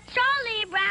Charlie Brown.